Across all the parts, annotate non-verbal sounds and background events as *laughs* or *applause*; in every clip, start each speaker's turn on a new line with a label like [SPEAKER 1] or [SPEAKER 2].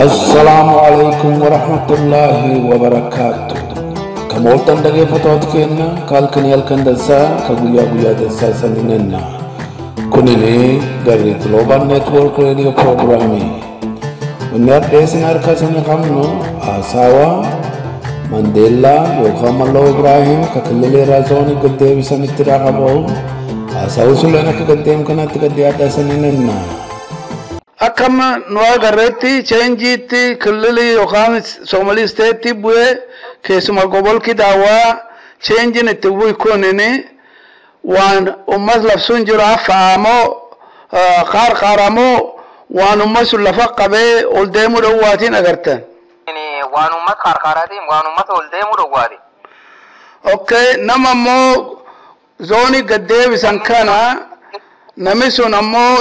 [SPEAKER 1] ಅಸ್ಸಲಾಮು አለይኩም ವರಹಮತುಲ್ಲಾಹಿ ವಬರಕಾತು ከመወጣን ደገ ፈታወት ኬና ያልከን ደሳ ከጉያ ጉያ ደሳ ሰንነና ኩኒኔ ገሪ ግሎባል ኔትወርክ ሬዲዮ ፕሮግራሚ ምንያር ደስን አርከሰነ አሳዋ መንዴላ ዮካ መለው ኢብራሂም ከክልል ራዞን ገዴ ቢሰን አሳውሱ ለነ ከገዴም ከናት ገዴ አዳሰንነና أكم نوا غرتي تشينجيتي كللي يوخام سومالي ستيتي بوي كيسما قبول كي دعوة تشينجين التبوي كونيني وان أمس لفسون جرا فامو آه، خار خارامو وان أمس لفق بي ولديمو رواتين أغرتن
[SPEAKER 2] يعني وان أمس خار خاراتي وان أمس ولديمو رواتي
[SPEAKER 1] أوكي نما مو زوني قديب سنكنا نمسو نمو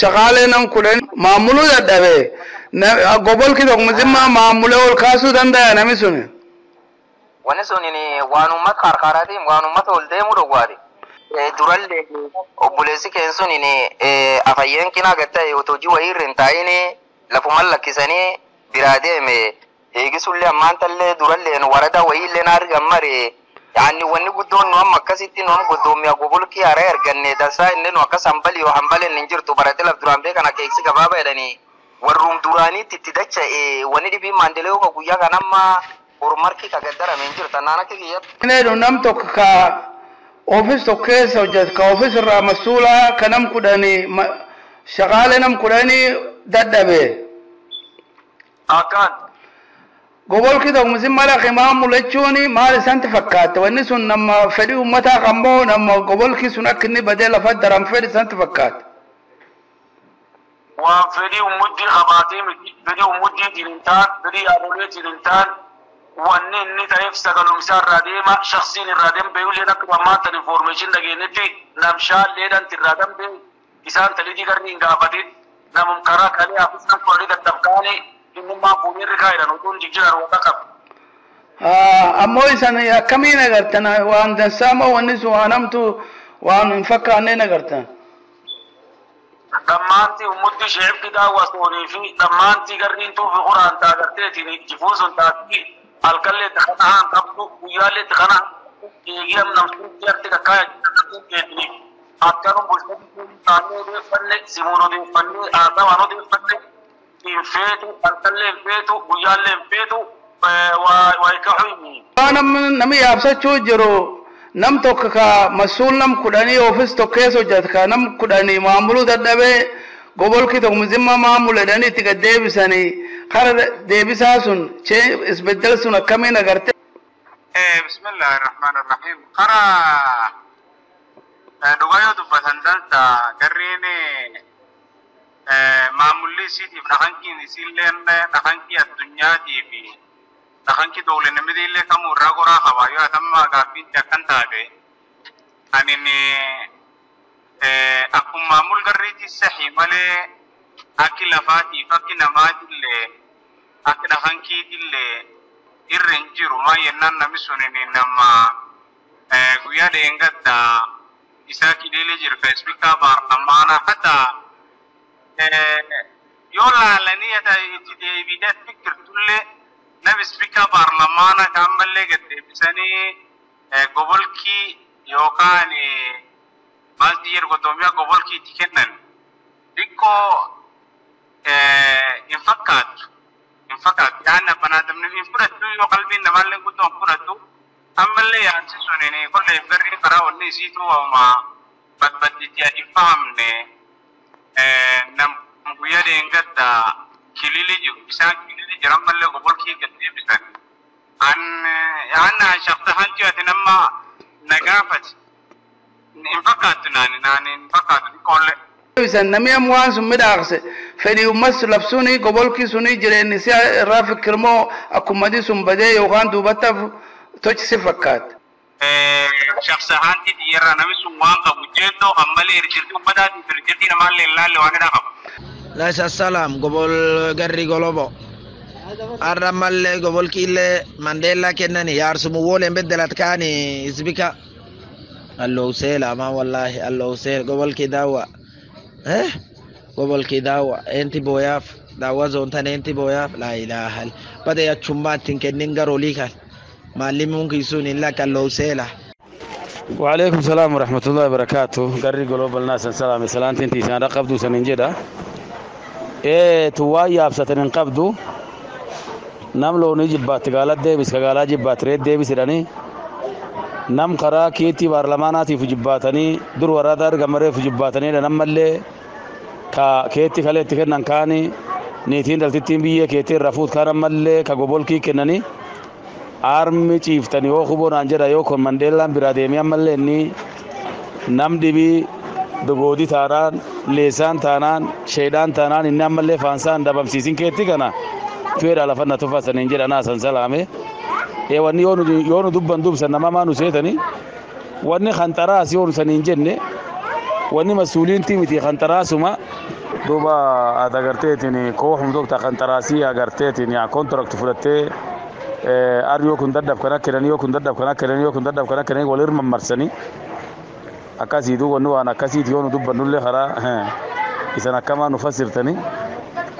[SPEAKER 1] shaqaaleen an kudhen maamuluda dhabe gobolkitok muzima maamulewol kaasuu dandaya nami suni
[SPEAKER 2] wani sunini waanummat qarqaraati waanummat ol deemuu dhowwaati duralle obbuleessi keen sunini afayyeen kina gattae otojii wayii irra taa'ini lafuman lakkisanii biraa deeme eegisullee ammaantallee duralleen warada wayiillee naargammare yani wani guddoo nu amma akkasitti nu amma guddoomiya hara erganne dansaa inni nu akkas hambali yoo hambalen hin jirtu barate laf duraan beekan akka eegsi gabaaba jedhanii warruum duraaniitti itti dacha'e wani dhibii mandeleo ka guyya kan amma horumarki ka gaddarame hin jirta naan akka kiyyatti.
[SPEAKER 1] Neenu nam tokko ka ofis tokko keessa hojjetu ka ofis irraa masuulaa ka nam kudhanii shaqaalee nam kudhanii dadhabe. Akkaan. قبول كده ومزم ملك إمام ملتشوني ما لسان تفكات ونسون نما فري أمتا قمبو نما قبول كي سنكني بدي لفت درم فري سان تفكات
[SPEAKER 3] وفري أمدي خباتي فري أمدي دينتان فري أبولي دينتان wanni inni ta'eef sagaluumsaa
[SPEAKER 1] irraa deema shaksiin irraa danbee uleen akka ammaattan informeeshin dhageenyetti namshaan leedhanti
[SPEAKER 3] irraa danbee isaan talidii garni hin gaafate namum karaa kalee afisaan qorri dadhabkaanii
[SPEAKER 4] irrikaayiran huduun jijjiran waqaqabu.
[SPEAKER 1] ammoo isan akkamiin agartan waan dansaama wanni sun waan hamtu waan hin fakkaanneen agartan. dhammaanti ummatti isheef qidaa wasoonii fi dhammaanti
[SPEAKER 3] garriin tuufi qoraan taagarteetiin jifuun sun taasii halkalleetti kana haan qabdu guyyaaleetti kana eegiyam namtuutti arti kakkaaya jettaniif akkanum bulchaa isaanii odeeffanne simuun odeeffanne haasawaan odeeffanne يحكي في بيته ويتكلم في بيته ويعلم في بيته ويكحيني
[SPEAKER 1] أنا من نمي أبسط جرو نم توكا مسؤول نم كداني أوفيس توكيس وجاتكا نم كداني معمولو تدبي قبول كي تو مزمة معمولة داني تيجا ديبساني خار ديبسا سون شيء اسبدل سون كمين أكرت
[SPEAKER 4] إيه، بسم الله الرحمن الرحيم خرا دعاء آه، دبسان دلتا كريني ishiitiif dhahankiin isiilleen dhahankii addunyaatii fi dhahankii doolinnimmitii illee kamuu irraa goraa qaba yoo atammaa gaaffiitti akkan taate anin akkuma mulgarriitti sahi malee akki lafaatiif akki namaatillee akki dhahankiitillee irra hin jiru maa yennaan namni sun nama guyyaa dheengatta isaa kideelee jirka isbikaa baarlamaanaa hatta يولا لنية جدي بيدات فكر تولي نبي سبيكا برلمانا كامل لي قد بساني gobolkii yookaan maaldiyir guddoomiyaa gobolkiitti kennan xiqqoo hin fakkaattu hin fakkaattu yaanna banaadamni hin fudhattu yoo qalbiin namaallee guddoo hin fudhattu ammallee yaansi sun kolle birri karaa wanni isiitu waama badbadditti adi fahamne nam guyyaadheen gadda kilili jiru isaan kilili jiran mallee gobolkii gad deebisan. An yaa'annaa shaqta hanti ati nama na gaafate. Hin fakkaattu naani naani hin fakkaattu dhiqoolle.
[SPEAKER 1] Deebisan namni amma waan sun midhaaqse fedhii ummas labsuuni gobolkii sunii jireenyi si irraa fikirmoo akkuma sun badee yookaan duubattaaf tochi si
[SPEAKER 4] fakkaata. شخص هانتي ديرا نمسو وانقا وجدو أمالي رجلتو بدات رجلتي نمالي
[SPEAKER 1] اللالي وانا نقب laysa salam gobol garri golobo
[SPEAKER 2] arra malle gobol kille mandela kennani yarsumu wole beddelat kani isbika allah usel ama wallahi allah usel gobolki dawa eh gobolki dawa enti boyaf dawa zontan enti boyaf la ilaha bada ya chummatin kennin garolikal maalimun kiisuni lak allah usela
[SPEAKER 3] وعليكم السلام ورحمة الله وبركاته قرر قلوب الناس السلام سلامتين تيسان رقب دوسن انجدا eetu waa yaabsaten hin qabdu nam loonii jibbaatti gaala deebis kagaalaa jibbaatti reet deebis jedhanii nam karaa kiitti baarlamaanaatiif jibbaatanii dur warraata argamareef jibbaataniidha nammallee ka keetti kaleetti kennan kaanii niitiin daltittiin biyyee keetti irra fuut kaan ammallee ka gobolkii kennanii armi ciiftanii yoo huboonaan jedha yoo kon mandeellaan biraa deemee ammallee inni nam dhibii dogoodii taanaan leessaan taanaan sheedhaan taanaan inni ammallee faansaan dhabamsiisin keetti kana feera lafanna tuffasan hin jedhan haasan salaame wanni yoo nu dubban dubsan nama maanu seetani wanni hanxaraas yoo nu san hin jenne wanni masuuliintii miti hanxaraasuma duuba aad agarteetiin kooxum tokko hanxaraasii agarteetiin kontiraakti fudhattee ar yoo kun dadhabkan akka jedhanii yoo kun dadhabkan akka jedhanii yoo kun dadhabkan akka jedhanii wal hirmammarsanii akasi duwanu wana akasi tiyonu dubba nulle hara isana kama nufasirtani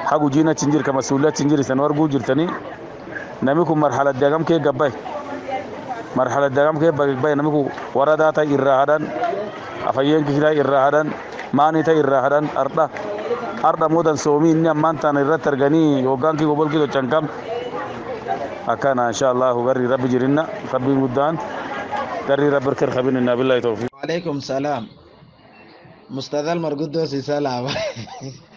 [SPEAKER 3] hagu jina cinjir kama sulla cinjir isan wargu jirtani namiku marhala dagam ke gabbay marhala dagam ke gabbay namiku warada ta irra hadan afayyen kikita irra hadan mani ta irra hadan arda arda modan somi inni ammantan irra targani hogganki gobolki dochankam akkana insha allahu garri rabbi jirinna rabbi guddaan كاري ربر كر خبين النبي الله يتوفي
[SPEAKER 1] عليكم السلام مستدل مرقود دوسي سلام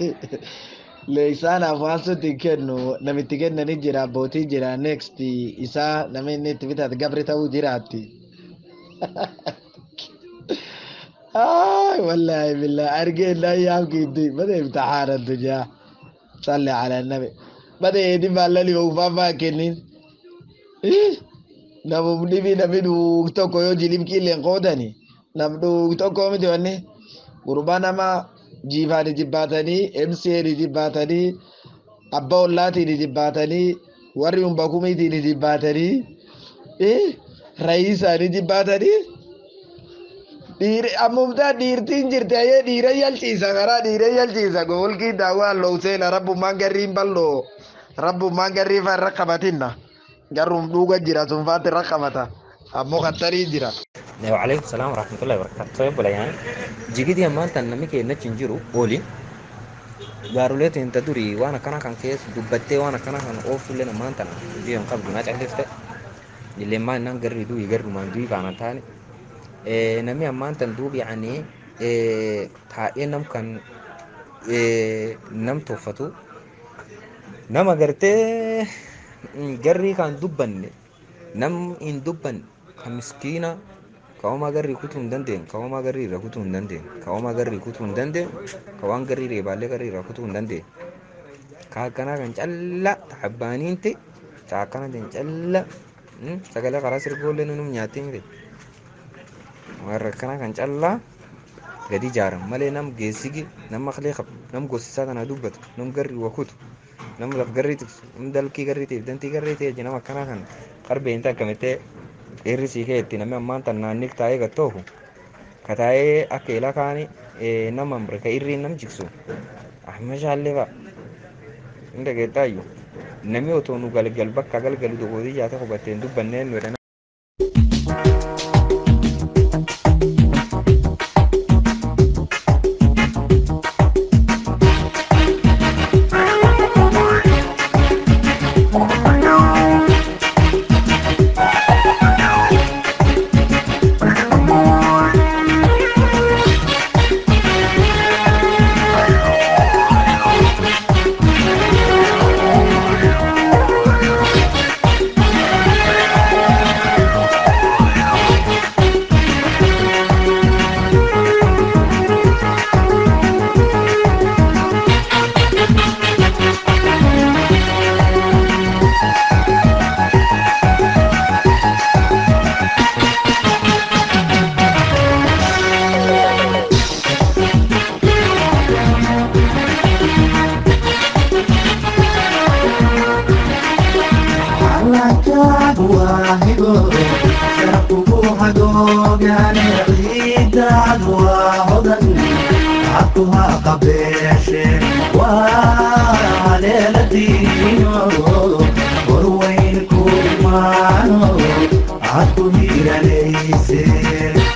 [SPEAKER 1] *laughs* ليسانا فانسو تيكنو نمي تيكن نجرا بوتي جرا نيكستي إسا نمي نتبتا تقبري تاو جراتي *laughs* آي والله بالله أرجين لا يامكي دي بدي امتحارة دجا صلي على النبي بدي يدي بالله لي وفافا كنين إيه؟ Namoonni dhibee namni dhugu tokko yoo jilib qilleen qootani nam dhugu tokko miti wanne gurbaa namaa jiifaanii jibbaatanii MCN jibbaatanii abbaa ollaatiin jibbaatanii warri humba kumiitiin jibbaatanii eh, raayisaanii jibbaatanii. Ammumtaa dhiirtiin jirti ayyee dhiira yalchiisa karaa dhiira yalchiisa goolkii daawwaan loosee rabbumaan garriin bal'oo rabbumaan garrii irra qabatinna. garum dhuuga jira sunfaati raqamata
[SPEAKER 2] ammoo khattarii jira wacalaykum salaam waraxmatullahi wabarakaatu ebulayaan jigidiya maanta namikeenachin jiru olin gaaruleetin inta durii waana kana kees dubbattee waana kana kan oofulena maantana biyon qabdunaa callifte ilemaan nan garri duwi garrumaan duwi baana taani namia maantan duub yacni taa'ee namkan nam tuuffatu nama gartee garri kan dubbanne nam hin ka miskina kutuu hin dandeenye ka homaa garri irra kutuu hin dandeenye ka homaa garri kutuu hin dandeenye ka waan garri irra kutuu hin dandeenye ka kan callaa taabbaaniin ta'e kan callaa sagalee karaa sirboollee nunum nyaattee mire warra kan callaa gadi ijaaran malee nam gesigi nam maqlee qabu nam gosisaa tanaa dubbatu nam garri wakutu namudaf garritib dalkii garritib dantii garritee jinama kanahan qarbe inta kamite irisi keettiname ammaanta naannik taa'ee gattooku ka taa'ee akka ilakaani e, naman ka irrii nam jigsu ahmashaallefa indageexaayyu nami otoo nu galgal bakka galgalu dogoodii jaate hubateen dubbanneen nu edhana
[SPEAKER 4] الجديد عدوى عدن
[SPEAKER 1] عدتها قبيح وليلتي وروين كل ما عدت هي ليسير